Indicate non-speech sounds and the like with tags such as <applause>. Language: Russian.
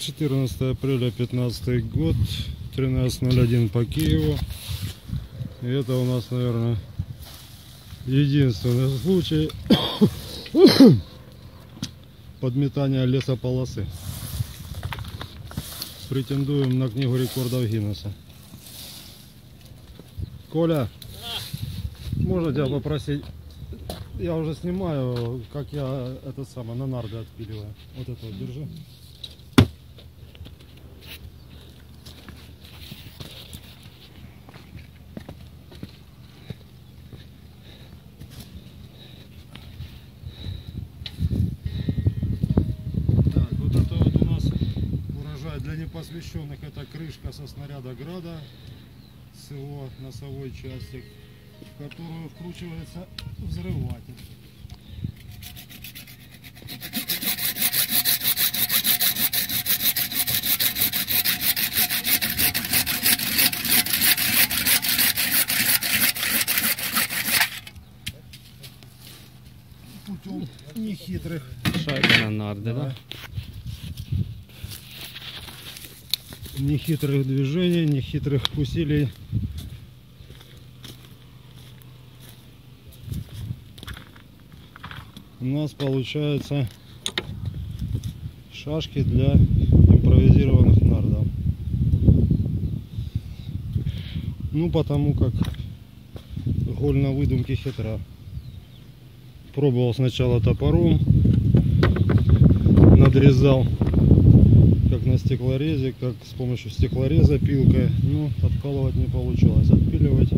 14 апреля 15 год, 13.01 по Киеву. И это у нас, наверное, единственный случай <coughs> подметания лесополосы. Претендуем на книгу рекордов Гиннесса. Коля, можно тебя попросить? Я уже снимаю, как я это самое на нарды отпиливаю. Вот это вот держи. Так, вот это вот у нас урожай для непосвященных. Это крышка со снаряда града с его носовой части, в которую вкручивается взрыватель. Путем нехитрых Шайба на нарди, да? Нехитрых движений, нехитрых усилий. У нас получается шашки для импровизированных нардов. Ну, потому как голь на выдумке хитра. Пробовал сначала топором, надрезал как на стеклорезе, как с помощью стеклореза пилкой. Ну, откалывать не получилось. Отпиливать